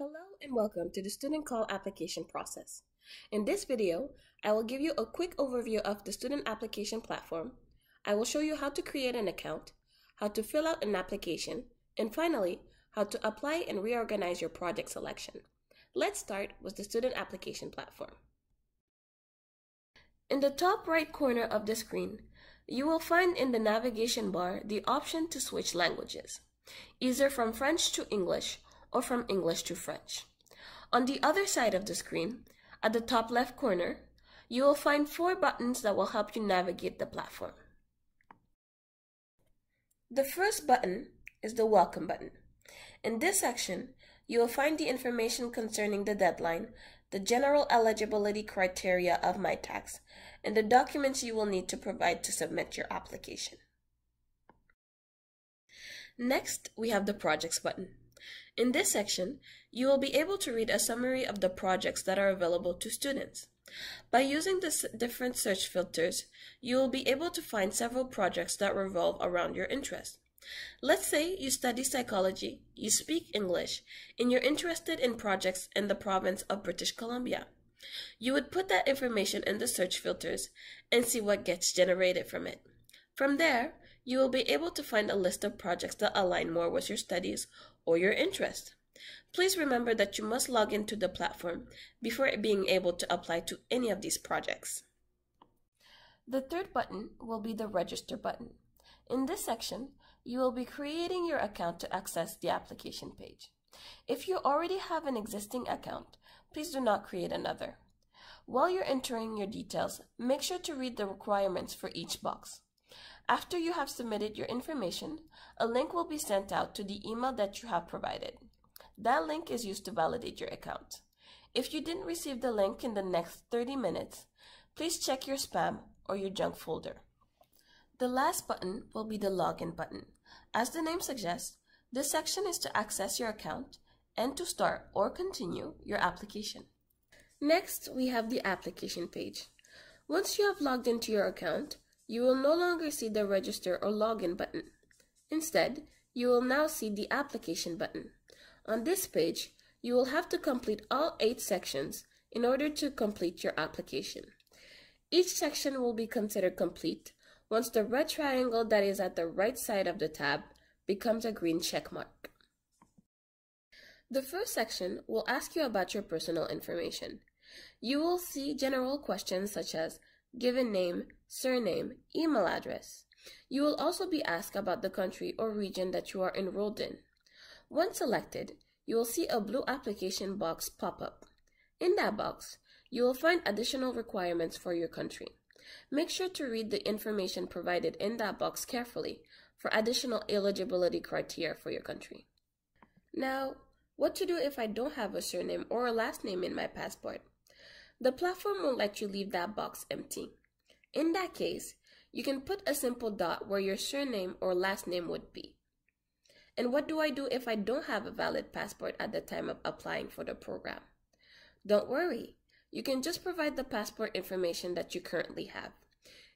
Hello and welcome to the Student Call application process. In this video, I will give you a quick overview of the student application platform. I will show you how to create an account, how to fill out an application, and finally, how to apply and reorganize your project selection. Let's start with the student application platform. In the top right corner of the screen, you will find in the navigation bar the option to switch languages, either from French to English or from English to French. On the other side of the screen, at the top left corner, you will find four buttons that will help you navigate the platform. The first button is the Welcome button. In this section, you will find the information concerning the deadline, the general eligibility criteria of Mitacs, and the documents you will need to provide to submit your application. Next, we have the Projects button. In this section, you will be able to read a summary of the projects that are available to students. By using the different search filters, you will be able to find several projects that revolve around your interest. Let's say you study psychology, you speak English, and you're interested in projects in the province of British Columbia. You would put that information in the search filters and see what gets generated from it. From there, you will be able to find a list of projects that align more with your studies or your interest. Please remember that you must log into the platform before being able to apply to any of these projects. The third button will be the Register button. In this section, you will be creating your account to access the application page. If you already have an existing account, please do not create another. While you're entering your details, make sure to read the requirements for each box. After you have submitted your information, a link will be sent out to the email that you have provided. That link is used to validate your account. If you didn't receive the link in the next 30 minutes, please check your spam or your junk folder. The last button will be the Login button. As the name suggests, this section is to access your account and to start or continue your application. Next, we have the application page. Once you have logged into your account, you will no longer see the register or login button. Instead, you will now see the application button. On this page, you will have to complete all eight sections in order to complete your application. Each section will be considered complete once the red triangle that is at the right side of the tab becomes a green check mark. The first section will ask you about your personal information. You will see general questions such as given name, surname, email address. You will also be asked about the country or region that you are enrolled in. Once selected, you will see a blue application box pop up. In that box, you will find additional requirements for your country. Make sure to read the information provided in that box carefully for additional eligibility criteria for your country. Now, what to do if I don't have a surname or a last name in my passport? The platform will let you leave that box empty. In that case, you can put a simple dot where your surname or last name would be. And what do I do if I don't have a valid passport at the time of applying for the program? Don't worry, you can just provide the passport information that you currently have.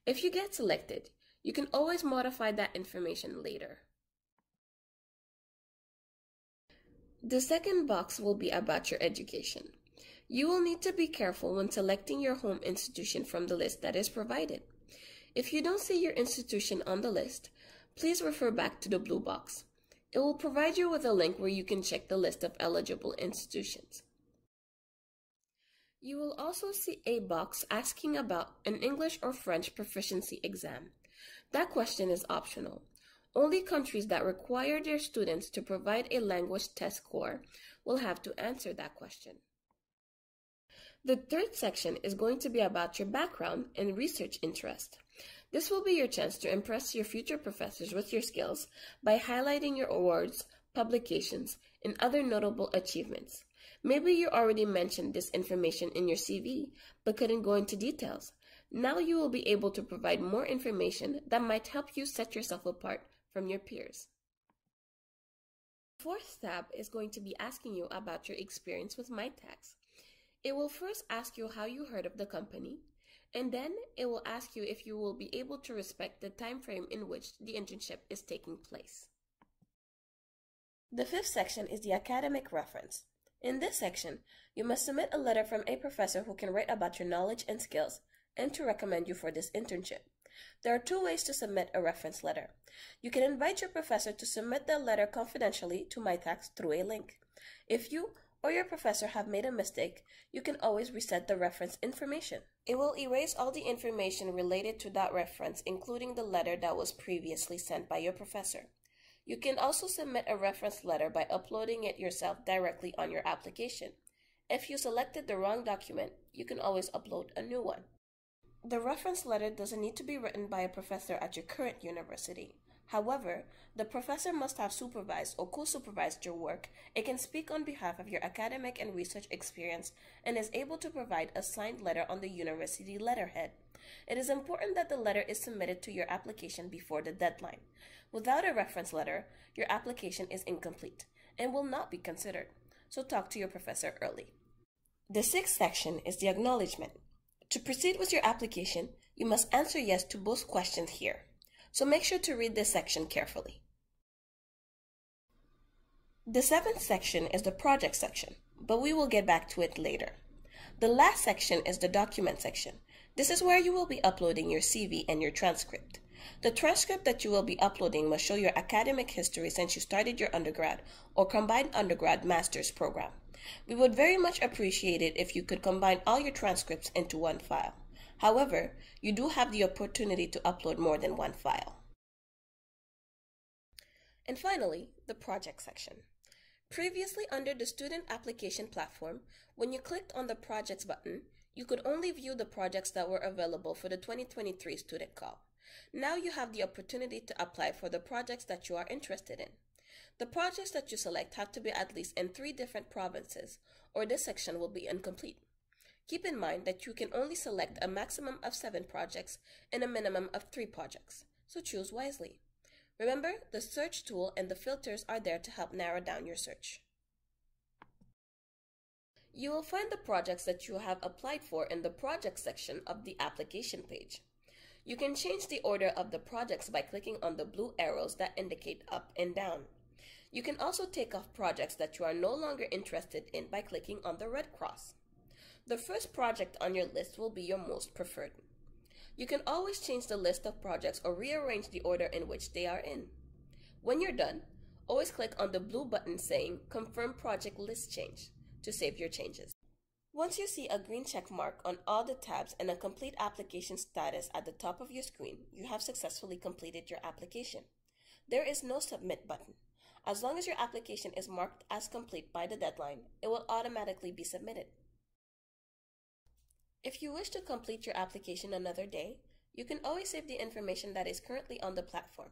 If you get selected, you can always modify that information later. The second box will be about your education. You will need to be careful when selecting your home institution from the list that is provided. If you don't see your institution on the list, please refer back to the blue box. It will provide you with a link where you can check the list of eligible institutions. You will also see a box asking about an English or French proficiency exam. That question is optional. Only countries that require their students to provide a language test score will have to answer that question. The third section is going to be about your background and research interest. This will be your chance to impress your future professors with your skills by highlighting your awards, publications, and other notable achievements. Maybe you already mentioned this information in your CV, but couldn't go into details. Now you will be able to provide more information that might help you set yourself apart from your peers. The Fourth tab is going to be asking you about your experience with Mitacs. It will first ask you how you heard of the company, and then it will ask you if you will be able to respect the time frame in which the internship is taking place. The fifth section is the academic reference. In this section, you must submit a letter from a professor who can write about your knowledge and skills and to recommend you for this internship. There are two ways to submit a reference letter. You can invite your professor to submit the letter confidentially to Mitacs through a link. If you or your professor have made a mistake, you can always reset the reference information. It will erase all the information related to that reference, including the letter that was previously sent by your professor. You can also submit a reference letter by uploading it yourself directly on your application. If you selected the wrong document, you can always upload a new one. The reference letter doesn't need to be written by a professor at your current university. However, the professor must have supervised or co-supervised your work. It can speak on behalf of your academic and research experience and is able to provide a signed letter on the university letterhead. It is important that the letter is submitted to your application before the deadline. Without a reference letter, your application is incomplete and will not be considered. So talk to your professor early. The sixth section is the acknowledgement. To proceed with your application, you must answer yes to both questions here so make sure to read this section carefully. The seventh section is the project section, but we will get back to it later. The last section is the document section. This is where you will be uploading your CV and your transcript. The transcript that you will be uploading must show your academic history since you started your undergrad or combined undergrad master's program. We would very much appreciate it if you could combine all your transcripts into one file. However, you do have the opportunity to upload more than one file. And finally, the project section. Previously under the student application platform, when you clicked on the projects button, you could only view the projects that were available for the 2023 student call. Now you have the opportunity to apply for the projects that you are interested in. The projects that you select have to be at least in three different provinces, or this section will be incomplete. Keep in mind that you can only select a maximum of seven projects and a minimum of three projects, so choose wisely. Remember, the search tool and the filters are there to help narrow down your search. You will find the projects that you have applied for in the project section of the application page. You can change the order of the projects by clicking on the blue arrows that indicate up and down. You can also take off projects that you are no longer interested in by clicking on the red cross. The first project on your list will be your most preferred. You can always change the list of projects or rearrange the order in which they are in. When you're done, always click on the blue button saying Confirm Project List Change to save your changes. Once you see a green check mark on all the tabs and a complete application status at the top of your screen, you have successfully completed your application. There is no submit button. As long as your application is marked as complete by the deadline, it will automatically be submitted. If you wish to complete your application another day, you can always save the information that is currently on the platform.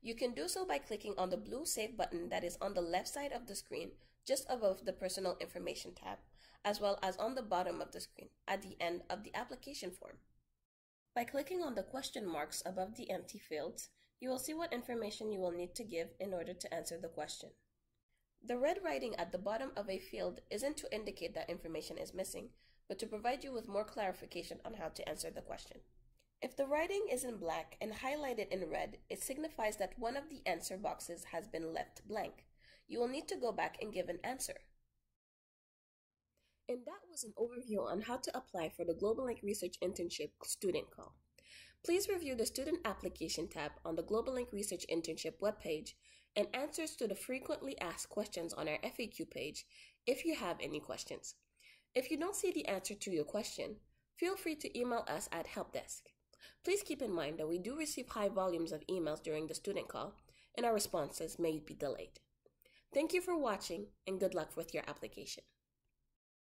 You can do so by clicking on the blue Save button that is on the left side of the screen just above the Personal Information tab, as well as on the bottom of the screen at the end of the application form. By clicking on the question marks above the empty fields, you will see what information you will need to give in order to answer the question. The red writing at the bottom of a field isn't to indicate that information is missing, but to provide you with more clarification on how to answer the question. If the writing is in black and highlighted in red, it signifies that one of the answer boxes has been left blank. You will need to go back and give an answer. And that was an overview on how to apply for the Globalink Research Internship Student Call. Please review the Student Application tab on the Globalink Research Internship webpage and answers to the frequently asked questions on our FAQ page if you have any questions. If you don't see the answer to your question, feel free to email us at helpdesk. Please keep in mind that we do receive high volumes of emails during the student call, and our responses may be delayed. Thank you for watching, and good luck with your application.